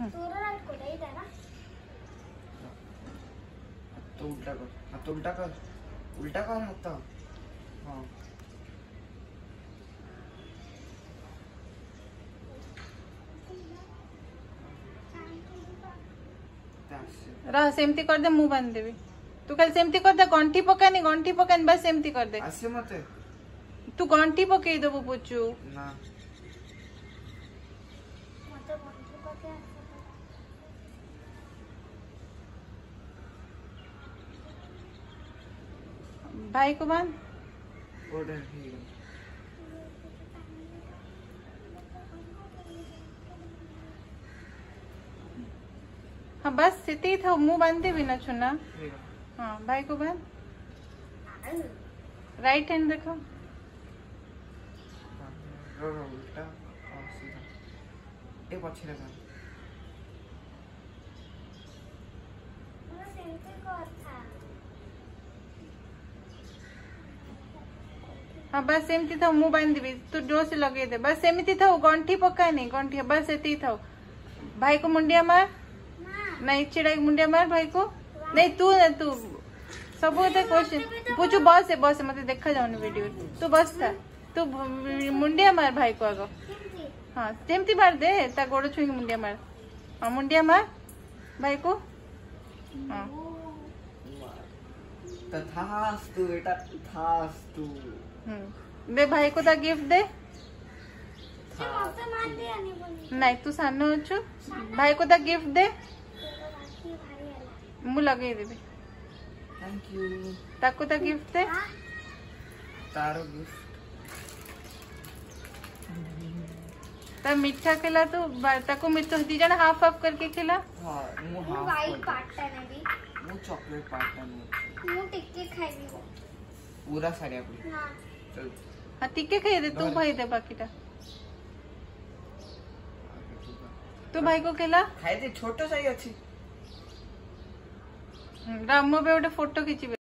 तो उल्टा कर हाथ उल्टा कर उल्टा कर हाथ हाँ रह सेमती कर दे मुंह बांध देबी तू कल सेमती कर दे गंठी पकानी गंठी पकानी बस सेमती कर दे आसे मते तू गंठी पके देबो पुचू ना मते गंठी पके आसे भाई को बांध हाँ बस स्थिति था मुंह भी ना छूना हाँ भाई को बांध राइट हैंड देखो एक ହଁ ବାସ୍ ସେମିତି ଥାଉ ମୁଁ ବାନ୍ଧିବି ତୁ ଜୋରସେ ଲଗେଇଦେ ବାସ୍ ସେମିତି ଥାଉ ଗଣ୍ଠି ପକାନି ଗଣ୍ଠି ବାସ୍ ସେତିକି ଥାଉ ଭାଇକୁ ମୁଣ୍ଡିଆ ମାର ନାଇଁ ଛିଡ଼ାକି ମୁଣ୍ଡିଆ ମାର ଭାଇକୁ ନାଇଁ ତୁ ନା ତୁ ସବୁ କଥା କୋଶ୍ଚିନ୍ ବୁଝୁ ବସେ ବସେ ମତେ ଦେଖାଯାଉନି ଭିଡ଼ିଓ ତୁ ବସ ଥା ତୁ ମୁଣ୍ଡିଆ ମାର ଭାଇକୁ ଆଗ ହଁ ସେମିତି ମାରିଦେ ତା ଗୋଡ଼ ଛୁଇଁକି ମୁଣ୍ଡିଆ ମାର ହଁ ମୁଣ୍ଡିଆ ମାର ଭାଇକୁ ହଁ तथास्तु बेटा तथास्तु दे हम्म। भाई को दा गिफ्ट दे नहीं तू सामने अच्छु भाई को दा गिफ्ट दे तो मु लगे दे बे थैंक यू ताको दा गिफ्ट दे हाँ। तारो गिफ्ट ता मीठा खिला तो ताको मीठा दी जाना हाफ हाफ करके खिला हां मु हाफ वाइट पार्ट ना भी वो चॉकलेट पार्टन में वो टिक्के खाएगी वो पूरा सारे आपने हां चल हां टिक्के खाए दे तू भाई दे बाकीटा तू भाई को केला खाए दे छोटो साई अछि रामो पे गोटे फोटो खिचिबे